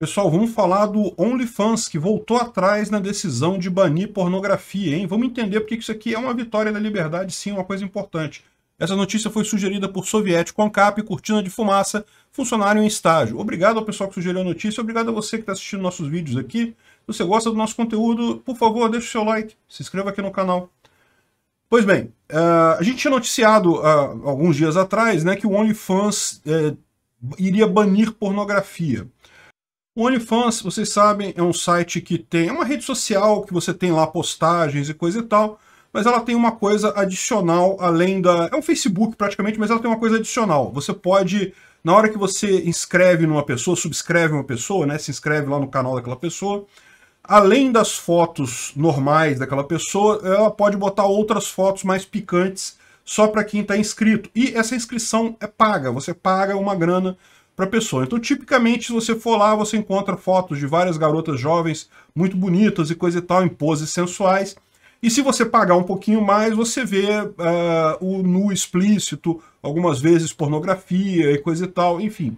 Pessoal, vamos falar do OnlyFans, que voltou atrás na decisão de banir pornografia, hein? Vamos entender porque isso aqui é uma vitória da liberdade, sim, uma coisa importante. Essa notícia foi sugerida por Soviético Ancap, Cortina de Fumaça, funcionário em estágio. Obrigado ao pessoal que sugeriu a notícia, obrigado a você que está assistindo nossos vídeos aqui. Se você gosta do nosso conteúdo, por favor, deixe o seu like, se inscreva aqui no canal. Pois bem, uh, a gente tinha noticiado uh, alguns dias atrás né, que o OnlyFans uh, iria banir pornografia. O OnlyFans, vocês sabem, é um site que tem é uma rede social que você tem lá postagens e coisa e tal, mas ela tem uma coisa adicional além da... É um Facebook praticamente, mas ela tem uma coisa adicional. Você pode, na hora que você inscreve numa pessoa, subscreve uma pessoa, né, se inscreve lá no canal daquela pessoa, além das fotos normais daquela pessoa, ela pode botar outras fotos mais picantes só para quem está inscrito. E essa inscrição é paga, você paga uma grana para a pessoa. Então, tipicamente, se você for lá, você encontra fotos de várias garotas jovens muito bonitas e coisa e tal, em poses sensuais. E se você pagar um pouquinho mais, você vê uh, o nu explícito, algumas vezes pornografia e coisa e tal, enfim.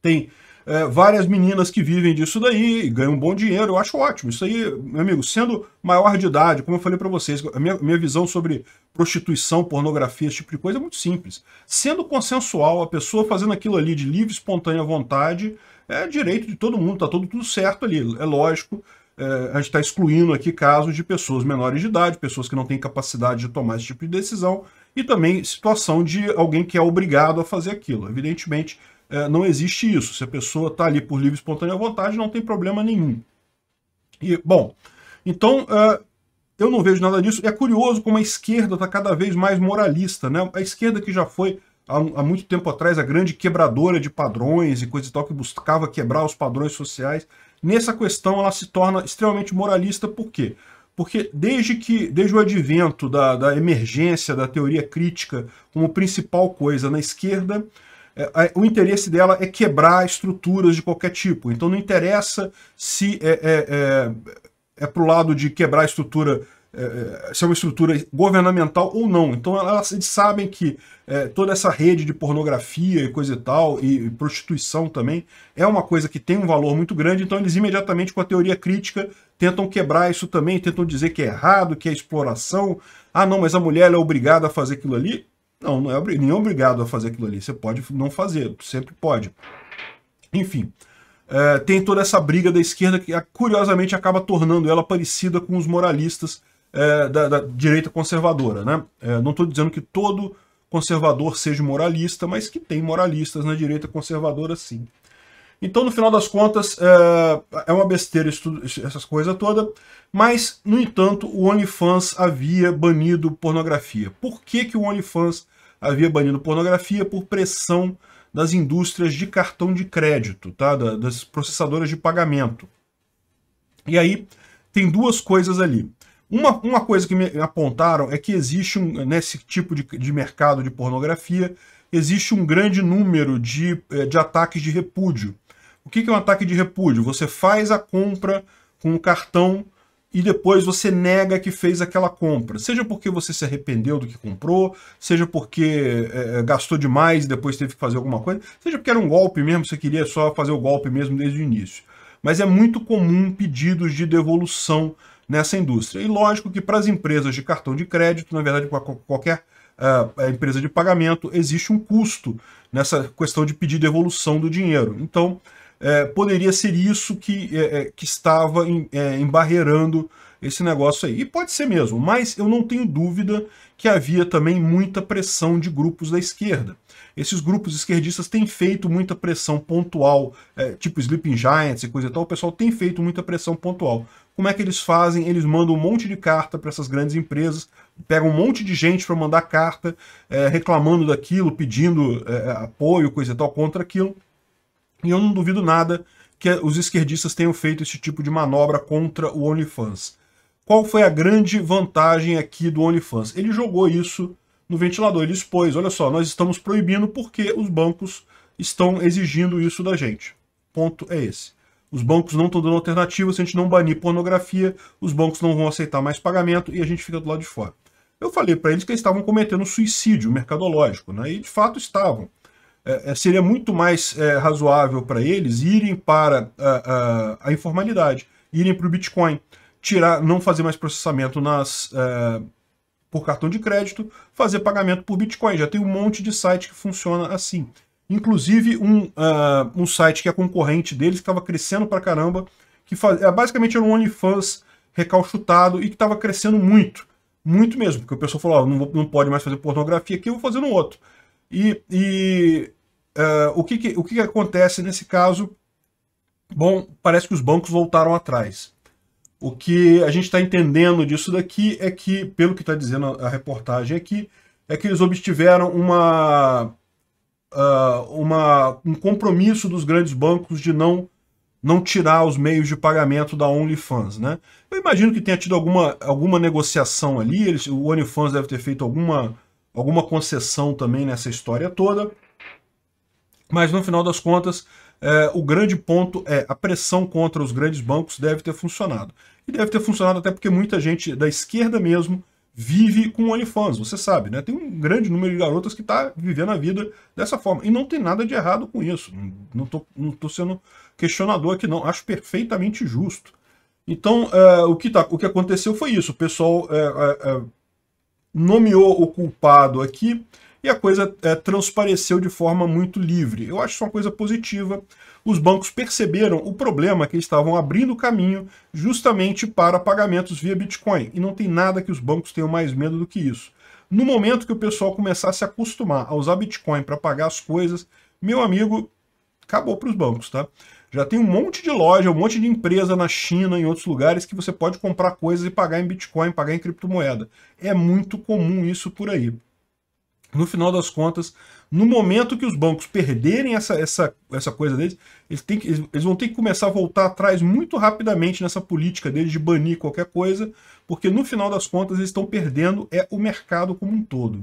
Tem é, várias meninas que vivem disso daí e ganham um bom dinheiro, eu acho ótimo. Isso aí, meu amigo, sendo maior de idade, como eu falei para vocês, a minha, minha visão sobre prostituição, pornografia, esse tipo de coisa é muito simples. Sendo consensual, a pessoa fazendo aquilo ali de livre, espontânea vontade, é direito de todo mundo, tá tudo, tudo certo ali. É lógico, é, a gente está excluindo aqui casos de pessoas menores de idade, pessoas que não têm capacidade de tomar esse tipo de decisão, e também situação de alguém que é obrigado a fazer aquilo. Evidentemente, é, não existe isso. Se a pessoa está ali por livre e espontânea vontade, não tem problema nenhum. E, bom, então, é, eu não vejo nada disso. É curioso como a esquerda está cada vez mais moralista. Né? A esquerda que já foi, há, muito tempo atrás, a grande quebradora de padrões e coisa e tal, que buscava quebrar os padrões sociais, nessa questão ela se torna extremamente moralista. Por quê? Porque desde que desde o advento da, da emergência da teoria crítica como principal coisa na esquerda, é, o interesse dela é quebrar estruturas de qualquer tipo. Então não interessa se é, é, é, é para o lado de quebrar a estrutura, é, é, se é uma estrutura governamental ou não. Então elas, eles sabem que é, toda essa rede de pornografia e coisa e tal, e, e prostituição também, é uma coisa que tem um valor muito grande, então eles imediatamente com a teoria crítica tentam quebrar isso também, tentam dizer que é errado, que é exploração. Ah não, mas a mulher é obrigada a fazer aquilo ali. Não, não é, ninguém é obrigado a fazer aquilo ali. Você pode não fazer, sempre pode. Enfim, é, tem toda essa briga da esquerda que, curiosamente, acaba tornando ela parecida com os moralistas é, da, da, direita conservadora. Né? É, não estou dizendo que todo conservador seja moralista, mas que tem moralistas na direita conservadora, sim. Então, no final das contas, é, é uma besteira isso, essas coisas todas, mas, no entanto, o OnlyFans havia banido pornografia. Por que, que o OnlyFans havia banido pornografia por pressão das indústrias de cartão de crédito, tá? das processadoras de pagamento. E aí tem duas coisas ali. Uma, uma coisa que me apontaram é que existe, um, nesse tipo de, de mercado de pornografia, existe um grande número de, eh, de ataques de repúdio. O que é um ataque de repúdio? Você faz a compra com o cartão e depois você nega que fez aquela compra. Seja porque você se arrependeu do que comprou, seja porque é, gastou demais e depois teve que fazer alguma coisa, seja porque era um golpe mesmo, você queria só fazer o golpe mesmo desde o início. Mas é muito comum pedidos de devolução nessa indústria. E lógico que para as empresas de cartão de crédito, na verdade, para qualquer uh, empresa de pagamento, existe um custo nessa questão de pedir devolução do dinheiro. Então, é, poderia ser isso que, é, é que estava em, é, embarreirando esse negócio aí. E pode ser mesmo, mas eu não tenho dúvida que havia também muita pressão de grupos da esquerda. Esses grupos esquerdistas têm feito muita pressão pontual, é, tipo Sleeping Giants e coisa e tal, o pessoal tem feito muita pressão pontual. Como é que eles fazem? Eles mandam um monte de carta para essas grandes empresas, pegam um monte de gente para mandar carta é, reclamando daquilo, pedindo é, apoio, coisa e tal, contra aquilo. E eu não duvido nada que os esquerdistas tenham feito esse tipo de manobra contra o OnlyFans. Qual foi a grande vantagem aqui do OnlyFans? Ele jogou isso no ventilador, ele expôs, olha só, nós estamos proibindo porque os bancos estão exigindo isso da gente. Ponto é esse. Os bancos não estão dando alternativa, se a gente não banir pornografia, os bancos não vão aceitar mais pagamento e a gente fica do lado de fora. Eu falei para eles que eles estavam cometendo suicídio mercadológico, né? e de fato estavam. É, é, seria muito mais é, razoável para eles irem para a, a, a informalidade, irem para o Bitcoin, tirar, não fazer mais processamento nas, é, por cartão de crédito, fazer pagamento por Bitcoin. Já tem um monte de site que funciona assim. Inclusive um, uh, um site que é concorrente deles, que estava crescendo para caramba, que faz, é, basicamente era um OnlyFans recalchutado e que estava crescendo muito. Muito mesmo, porque o pessoal falou, oh, não, não pode mais fazer pornografia aqui, eu vou fazer no outro. E, e uh, o, que, que, o que, que acontece nesse caso? Bom, parece que os bancos voltaram atrás. O que a gente está entendendo disso daqui é que, pelo que está dizendo a reportagem aqui, é que eles obtiveram uma, uh, uma, um compromisso dos grandes bancos de não, não tirar os meios de pagamento da OnlyFans. Né? Eu imagino que tenha tido alguma, alguma negociação ali, eles, o OnlyFans deve ter feito alguma alguma concessão também nessa história toda. Mas no final das contas, é, o grande ponto é a pressão contra os grandes bancos deve ter funcionado. E deve ter funcionado até porque muita gente da esquerda mesmo vive com OnlyFans, você sabe, né? Tem um grande número de garotas que está vivendo a vida dessa forma. E não tem nada de errado com isso. Não estou não tô sendo questionador aqui, não. Acho perfeitamente justo. Então, é, o, que tá, o que aconteceu foi isso. O pessoal é, é, é nomeou o culpado aqui e a coisa é, transpareceu de forma muito livre. Eu acho isso uma coisa positiva. Os bancos perceberam o problema que estavam abrindo caminho justamente para pagamentos via Bitcoin. E não tem nada que os bancos tenham mais medo do que isso. No momento que o pessoal começar a se acostumar a usar Bitcoin para pagar as coisas, meu amigo, acabou para os bancos, tá? Já tem um monte de loja, um monte de empresa na China, em outros lugares, que você pode comprar coisas e pagar em Bitcoin, pagar em criptomoeda. É muito comum isso por aí. No final das contas, no momento que os bancos perderem essa, essa, essa coisa deles, eles, têm que, eles vão ter que começar a voltar atrás muito rapidamente nessa política deles de banir qualquer coisa, porque no final das contas eles estão perdendo é o mercado como um todo.